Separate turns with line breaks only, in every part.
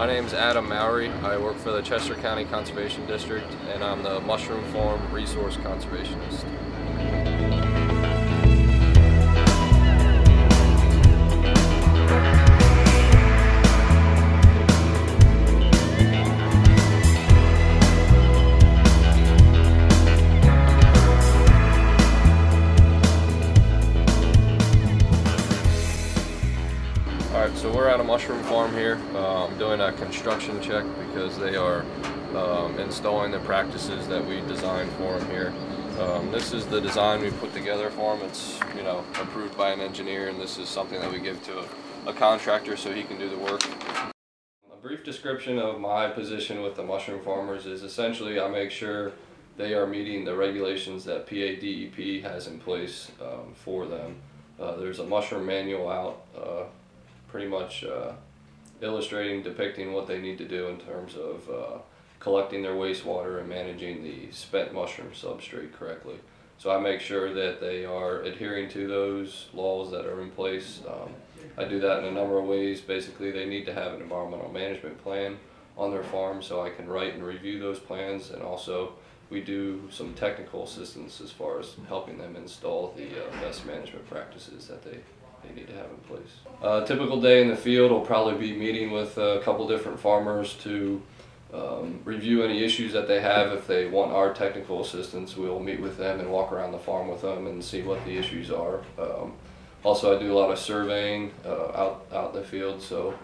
My name is Adam Mowery. I work for the Chester County Conservation District and I'm the Mushroom Farm Resource Conservationist. So we're at a mushroom farm here. Uh, I'm doing a construction check because they are um, installing the practices that we designed for them here. Um, this is the design we put together for them. It's, you know, approved by an engineer and this is something that we give to a, a contractor so he can do the work. A brief description of my position with the mushroom farmers is essentially I make sure they are meeting the regulations that PADEP has in place um, for them. Uh, there's a mushroom manual out uh, pretty much uh, illustrating, depicting what they need to do in terms of uh, collecting their wastewater and managing the spent mushroom substrate correctly. So I make sure that they are adhering to those laws that are in place. Um, I do that in a number of ways. Basically, they need to have an environmental management plan on their farm so I can write and review those plans and also we do some technical assistance as far as helping them install the uh, best management practices that they they need to have in place. A typical day in the field will probably be meeting with a couple different farmers to um, review any issues that they have. If they want our technical assistance, we'll meet with them and walk around the farm with them and see what the issues are. Um, also, I do a lot of surveying uh, out out in the field, so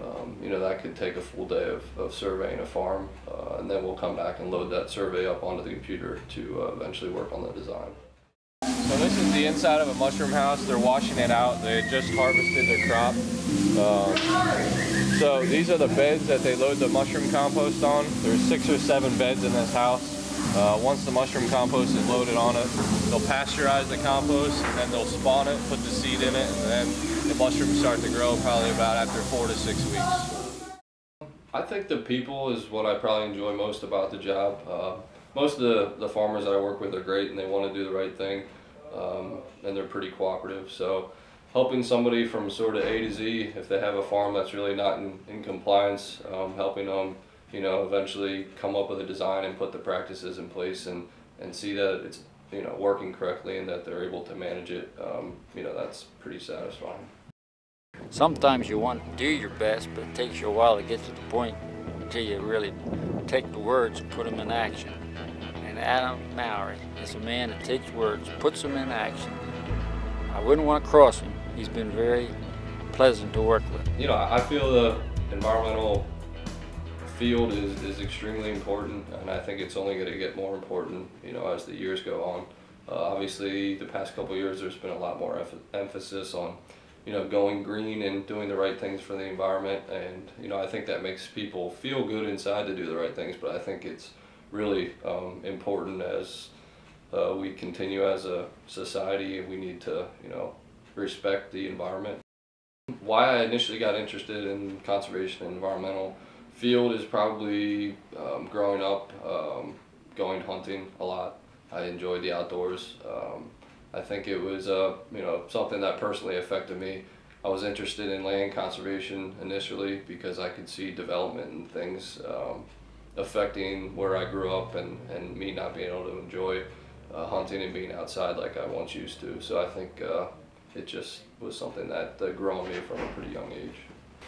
um, you know that could take a full day of, of surveying a farm, uh, and then we'll come back and load that survey up onto the computer to uh, eventually work on the design. This is the inside of a mushroom house. They're washing it out. They just harvested their crop. Uh, so these are the beds that they load the mushroom compost on. There's six or seven beds in this house. Uh, once the mushroom compost is loaded on it, they'll pasteurize the compost and then they'll spawn it, put the seed in it, and then the mushrooms start to grow probably about after four to six weeks. I think the people is what I probably enjoy most about the job. Uh, most of the, the farmers I work with are great and they want to do the right thing um, and they're pretty cooperative. So helping somebody from sort of A to Z, if they have a farm that's really not in, in compliance, um, helping them, you know, eventually come up with a design and put the practices in place and, and see that it's, you know, working correctly and that they're able to manage it, um, you know, that's pretty satisfying.
Sometimes you want to do your best, but it takes you a while to get to the point until you really take the words and put them in action. Adam Mowery is a man that takes words, puts them in action. I wouldn't want to cross him. He's been very pleasant to work with.
You know, I feel the environmental field is, is extremely important and I think it's only going to get more important, you know, as the years go on. Uh, obviously, the past couple years there's been a lot more emphasis on, you know, going green and doing the right things for the environment and, you know, I think that makes people feel good inside to do the right things, but I think it's really um, important as uh, we continue as a society we need to you know respect the environment. Why I initially got interested in conservation and environmental field is probably um, growing up um, going hunting a lot. I enjoyed the outdoors. Um, I think it was uh, you know something that personally affected me. I was interested in land conservation initially because I could see development and things um, affecting where I grew up and, and me not being able to enjoy uh, hunting and being outside like I once used to. So I think uh, it just was something that uh, grew on me from a pretty young age.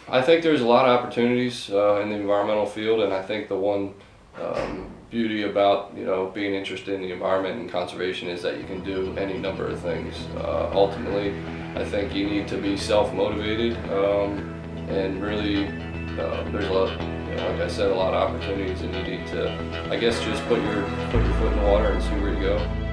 I think there's a lot of opportunities uh, in the environmental field and I think the one um, beauty about you know being interested in the environment and conservation is that you can do any number of things. Uh, ultimately, I think you need to be self-motivated um, and really uh, there's a lot like I said, a lot of opportunities and you need to, I guess, just put your, put your foot in the water and see where you go.